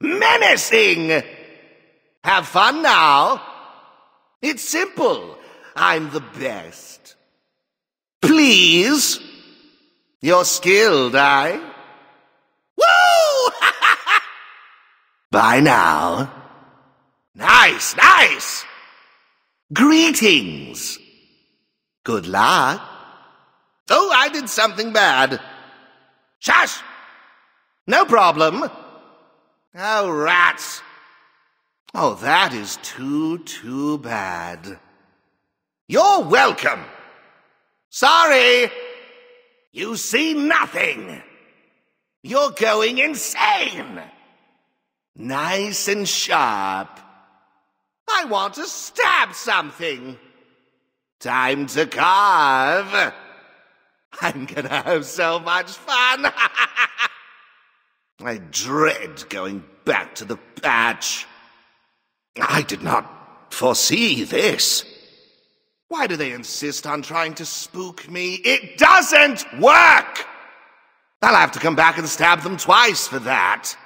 Menacing! Have fun now. It's simple. I'm the best. Please? You're skilled, I. Woo! Bye now. Nice, nice. Greetings. Good luck. Oh, I did something bad. Shush! No problem. Oh, rats. Oh, that is too, too bad. You're welcome. Sorry. You see nothing. You're going insane. Nice and sharp. I want to stab something. Time to carve. I'm gonna have so much fun. I dread going back to the patch. I did not foresee this. Why do they insist on trying to spook me? It doesn't work! I'll have to come back and stab them twice for that.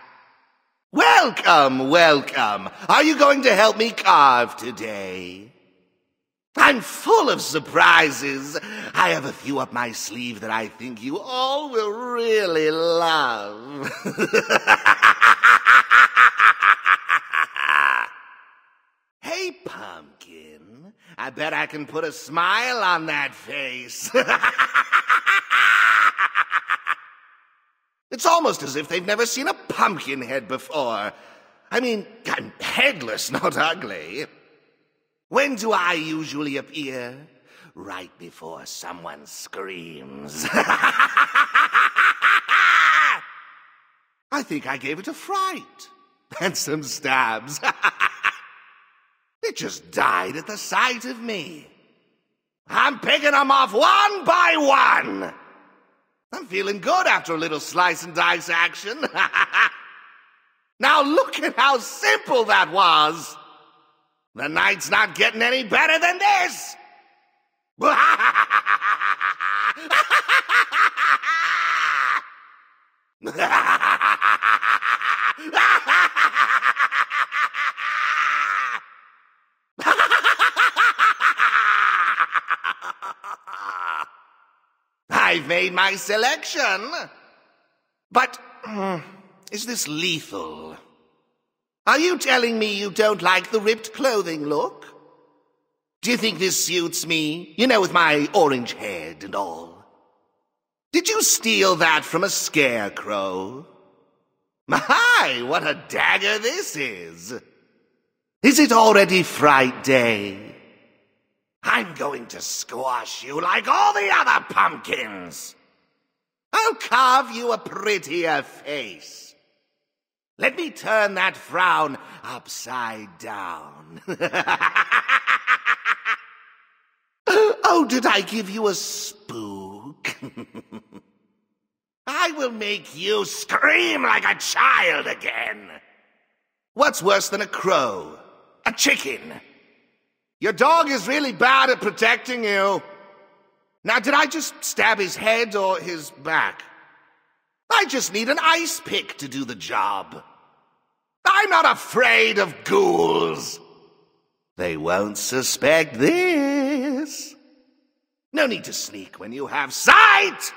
Welcome, welcome. Are you going to help me carve today? I'm full of surprises. I have a few up my sleeve that I think you all will really love. hey, pumpkin. I bet I can put a smile on that face. it's almost as if they've never seen a pumpkin head before. I mean, I'm headless, not ugly. When do I usually appear? Right before someone screams. I think I gave it a fright and some stabs. it just died at the sight of me. I'm picking them off one by one. I'm feeling good after a little slice and dice action. now look at how simple that was. The night's not getting any better than this! I've made my selection. But mm, is this lethal? Are you telling me you don't like the ripped clothing look? Do you think this suits me? You know, with my orange head and all. Did you steal that from a scarecrow? My, what a dagger this is! Is it already Fright Day? I'm going to squash you like all the other pumpkins! I'll carve you a prettier face. Let me turn that frown upside down. oh, did I give you a spook? I will make you scream like a child again. What's worse than a crow? A chicken. Your dog is really bad at protecting you. Now, did I just stab his head or his back? I just need an ice pick to do the job. I'm not afraid of ghouls. They won't suspect this. No need to sneak when you have sight.